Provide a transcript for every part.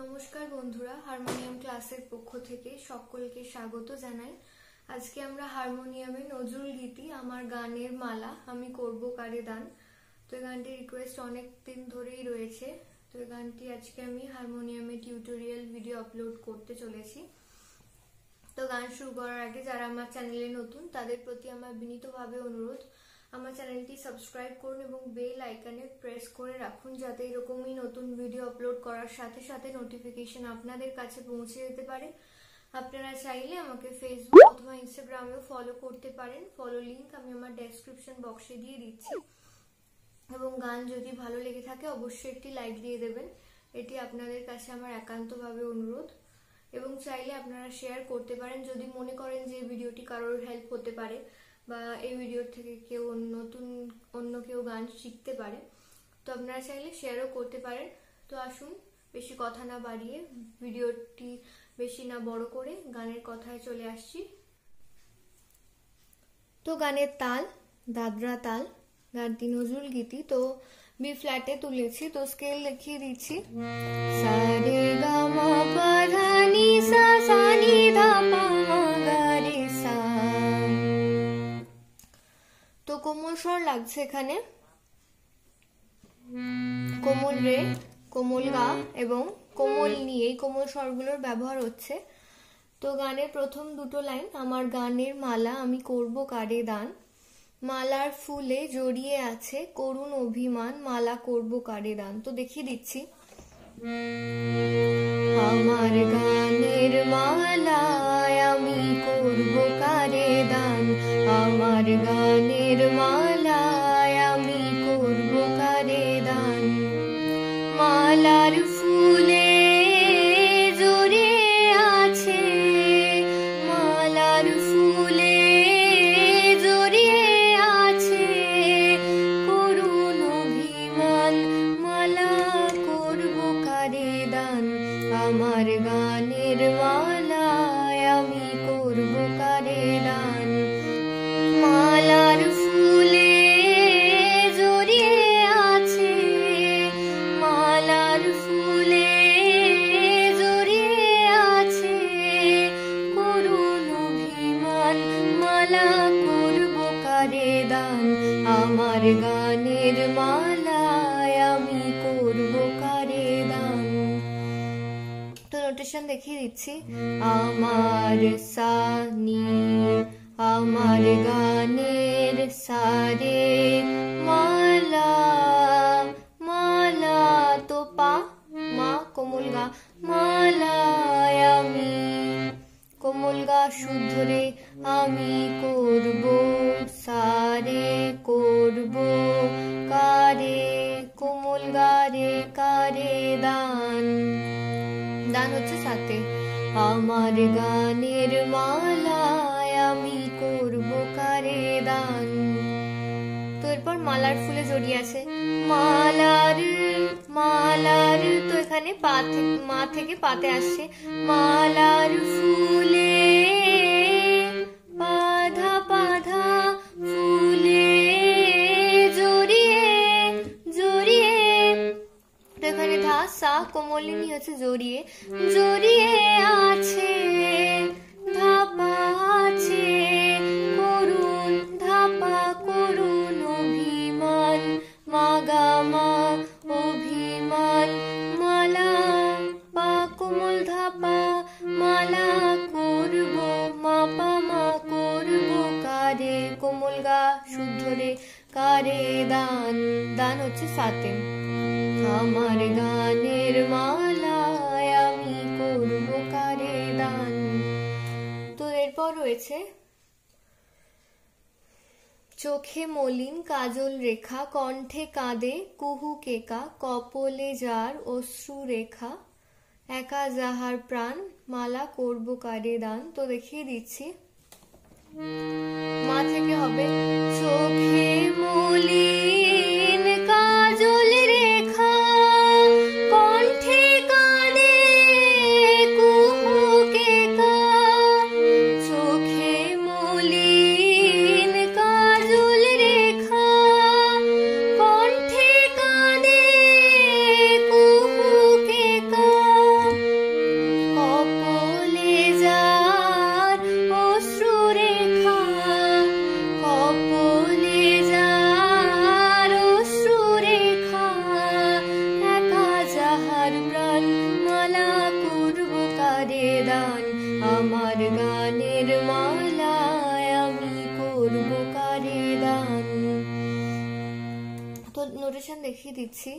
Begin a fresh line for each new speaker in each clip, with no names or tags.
নমস্কার বন্ধুরা, হারমোনিয়াম ক্লাসের পক্ষ থেকে সকলকে স্বাগত জানাই। আজকে আমরা হারমোনিয়ামে নজরুল গীতি, আমার গানের মালা, আমি করব কারে দান। তো এই গানটির রিকোয়েস্ট অনেক দিন ধরেই রয়েছে। তো এই গানটি আজকে আমি হারমোনিয়ামে টিউটোরিয়াল ভিডিও আপলোড করতে চলেছি। তো গান শুরু করার আগে যারা আমার চ্যানেলে নতুন, তাদের প্রতি আমার বিনীতভাবে অনুরোধ। আমার চ্যানেলটি সাবস্ক্রাইব করুন এবং বেল আইকনে প্রেস করে রাখুন যাতে এরকমই নতুন ভিডিও আপলোড করার সাথে সাথে নোটিফিকেশন আপনাদের কাছে পৌঁছে যেতে পারে। আপনারা চাইলে আমাকে ফেসবুক অথবা ইনস্টাগ্রামেও ফলো করতে পারেন। ফলো লিংক আমি আমার ডেসক্রিপশন বক্সে দিয়ে দিচ্ছি। এবং গান যদি ভালো লেগে থাকে অবশ্যই একটি লাইক দিয়ে দেবেন। এটি আপনাদের কাছে আমার একান্তভাবে অনুরোধ। এবং চাইলে আপনারা শেয়ার করতে পারেন। যদি মনে করেন যে ভিডিওটি কারোর হেল্প হতে পারে বা এই ভিডিওর থেকে কেউ নতুন, অন্য কেউ গান শিখতে পারে, তো আপনারা চাইলে শেয়ারও করতে পারেন। তো আসুন, বেশি কথা না বাড়িয়ে ভিডিওটি বেশি না বড় করে গানের কথায় চলে আসছি। তো গানের তাল, দাদরা তাল গানটি নজরুল গীতি, তো বি ফ্ল্যাটে তুলেছি, তো স্কেল লিখিয়ে দিচ্ছি। সারে গা মা পা ধা সা সা নি ধা পা কোমল স্বর লাগছে এখানে। কোমল রে, কোমল গা এবং কোমল নিয়ে এই কোমল স্বরগুলোর ব্যবহার হচ্ছে। তো গানের প্রথম দুটো লাইন, আমার গানের মালা আমি করব কারে দান? মালার ফুলে জড়িয়ে আছে করুণ অভিমান, মালা করব কারে দান? তো দেখিয়ে দিচ্ছি। আমার গানের মালায় মালার তো দেখিয়ে দিচ্ছি। আমার সানি আমার গানের সারে। আমার গানের মালায় আমি করব কারে দান? তো এরপর মালার ফুলে জড়িয়ে আছে। মালার মালার, তো এখানে পা মা থেকে পাতে আসছে। মালার ফুলে কোমলিনী হচ্ছে জড়িয়ে জড়িয়ে আছে ধাপা আছে করুণ ধাপা করুণ অভিমান মাগা মা অভিমান মালা পা কোমল ধাপা মালা করব মাপা মা করব কারে কোমল গা শুদ্ধ রে কারে দান দান হচ্ছে সাতে এরপর রয়েছে চোখে মলিন কাজল রেখা, কণ্ঠে কাঁদে কুহু কেকা, কপলে যার অশ্রু রেখা, একা যাহার প্রাণ, মালা করব কারে দান, তো দেখিয়ে দিচ্ছি। মা থেকে হবে, চোখে মলিন নোটেশন দেখিয়ে দিচ্ছি।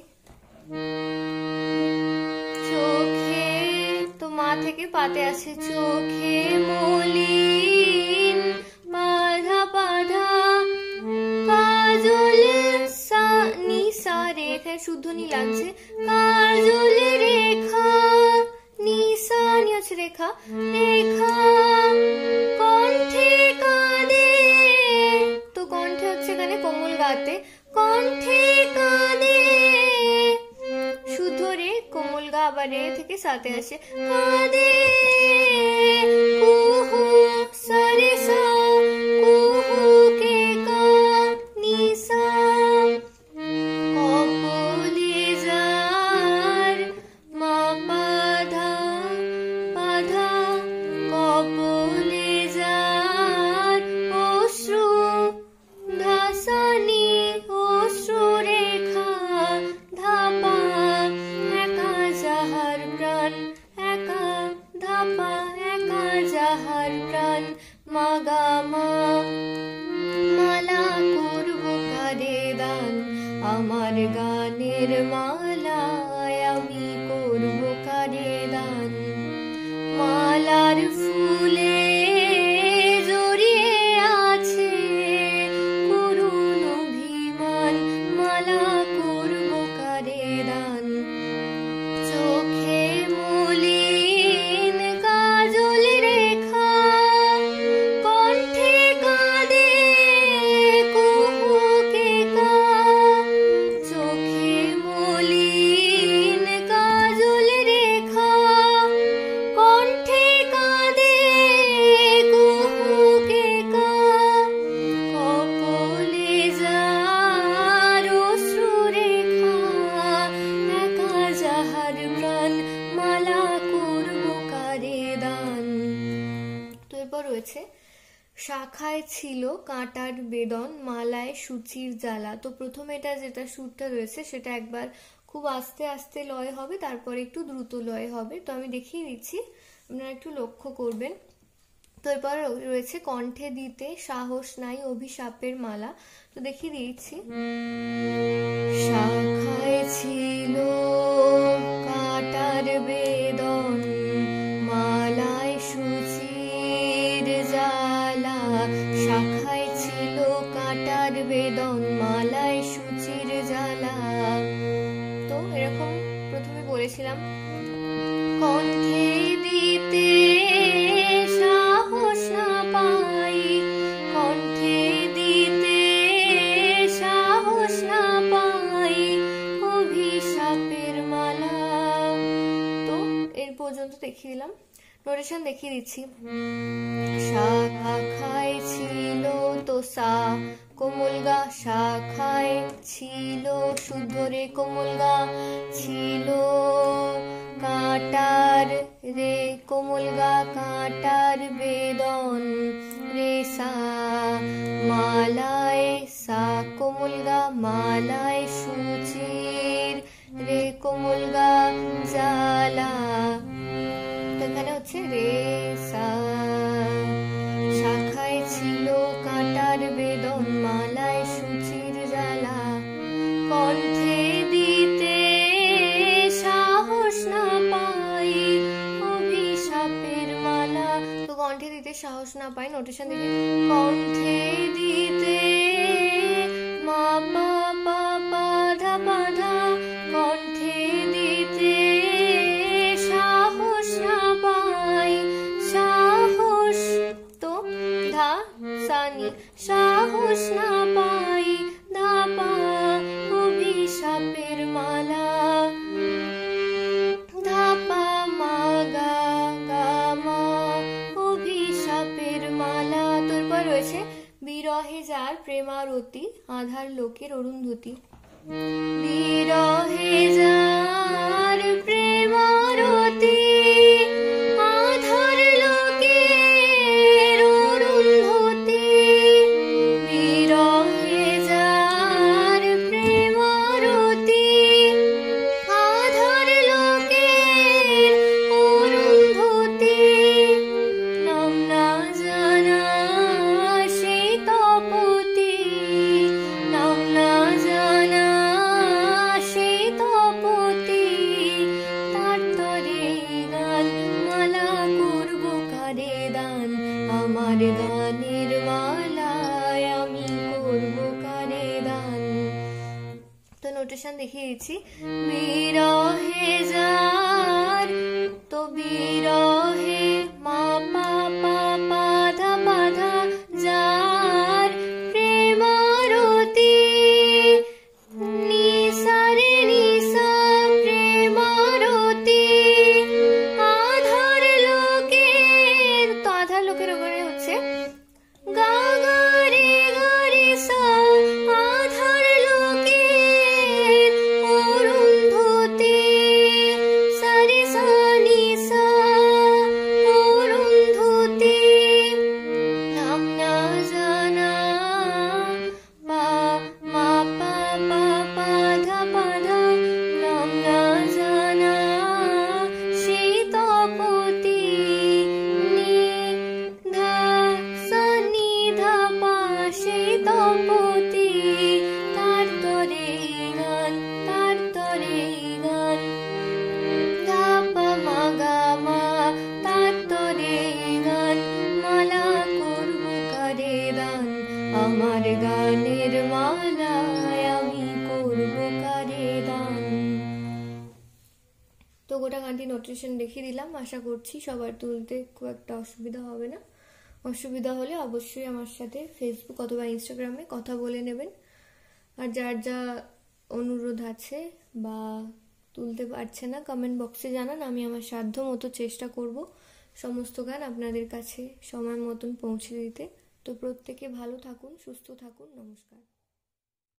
চোখে তো মা থেকে পাতে আছে চোখে মলিন বাধা বাধা কাজল নি সা শুদ্ধ নি লাগছে কাজল রেখা নি সা নি আছে রেখা। কোমল গা আবার রে থেকে সাথে আসে কাঁদে কুহু গানের ছিল কাঁটার বেদন, মালায় সূচির জ্বালা। তো প্রথমে এটা যেটা সুরটা রয়েছে, সেটা একবার খুব আস্তে আস্তে লয় হবে, তারপরে একটু দ্রুত লয় হবে। তো আমি দেখিয়ে দিচ্ছি, আপনারা একটু লক্ষ্য করবেন। তো এরপর রয়েছে কণ্ঠে দিতে সাহস নাই অভিশাপের মালা। তো দেখিয়ে দিচ্ছি। শাখায় ছিল কাটার বেদন মালায় সুচির জালা তো এরকম প্রথমে বলেছিলাম, কণ্ঠে দিতে সাহস না পাই দিতে সাহস না পাই মালা। তো এর পর্যন্ত দেখিয়ে দিলাম। নোটেশন দেখিয়ে দিচ্ছি। শাখায় ছিল তো সা কোমল গা শাখায় ছিল শুদ্ধ রে কোমল গা ছিল। কাটার রে কোমল গা, কাটার বেদন রে সা। মালায় সা, কোমল গা মালায় সুচির রে কোমল গা জালা কণ্ঠে দিতে সাহস না পাই নোটেশন দিতে। কণ্ঠে দিতে প্রেমারতি আধার লোকের অরুন্ধতি। বিরহে যার দিয়েছি দেখিয়ে দিলাম। আশা করছি সবার তুলতে খুব একটা অসুবিধা হবে না। অসুবিধা হলে অবশ্যই আমার সাথে ফেসবুক অথবা ইনস্টাগ্রামে কথা বলে নেবেন। আর যার যা অনুরোধ আছে বা তুলতে পারছে না কমেন্ট বক্সে জানান। আমি আমার সাধ্য মতো চেষ্টা করব সমস্ত গান আপনাদের কাছে সময় মতন পৌঁছে দিতে। তো প্রত্যেকে ভালো থাকুন, সুস্থ থাকুন। নমস্কার।